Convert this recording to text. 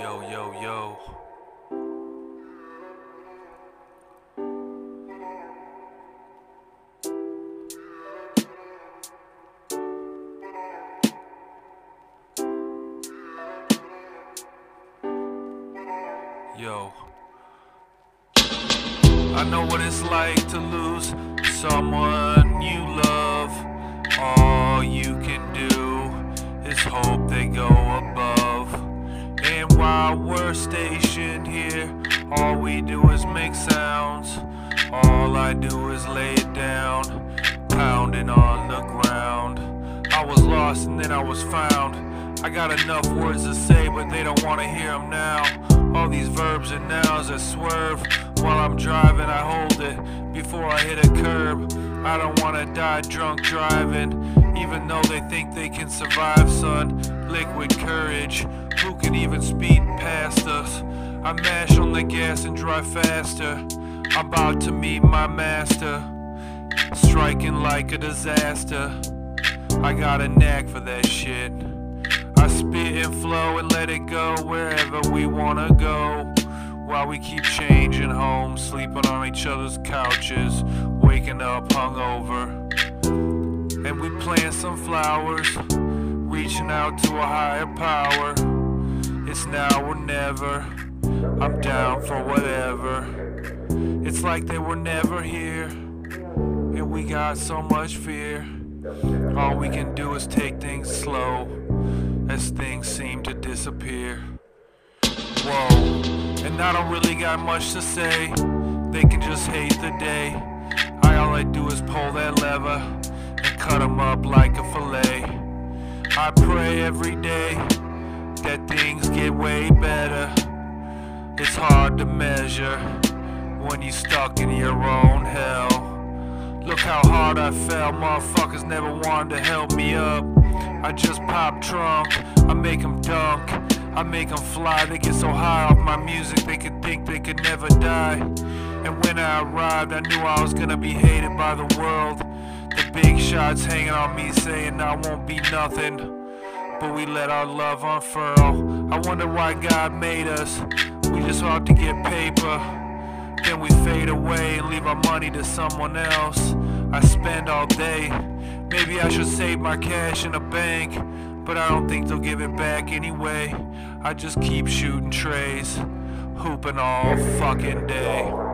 Yo, yo, yo. Yo. I know what it's like to lose someone you love. While we're stationed here, all we do is make sounds. All I do is lay it down, pounding on the ground. I was lost and then I was found. I got enough words to say, but they don't wanna hear them now. All these verbs and nouns that swerve while I'm driving, I hold it before I hit a curb. I don't wanna die drunk driving, even though they think they can survive, son. Liquid courage, who can even speed past us? I mash on the gas and drive faster. I'm about to meet my master, striking like a disaster. I got a knack for that shit. I spit and flow and let it go wherever we wanna go. While we keep changing homes, sleeping on each other's couches, waking up hungover. And we plant some flowers, reaching out to a higher power. It's now or never, I'm down for whatever. It's like they were never here, and we got so much fear. All we can do is take things slow as things seem to disappear. Whoa, and I don't really got much to say. They can just hate the day. I all I do is pull that lever cut them up like a fillet. I pray every day that things get way better. It's hard to measure when you're stuck in your own hell. Look how hard I fell, motherfuckers never wanted to help me up. I just pop trunk, I make them dunk, I make them fly. They get so high off my music, they could think they could never die. And when I arrived, I knew I was gonna be hated by the world. Big shots hanging on me saying I won't be nothing. But we let our love unfurl. I wonder why God made us. We just ought to get paper. Then we fade away and leave our money to someone else. I spend all day. Maybe I should save my cash in a bank. But I don't think they'll give it back anyway. I just keep shooting trays, hooping all fucking day.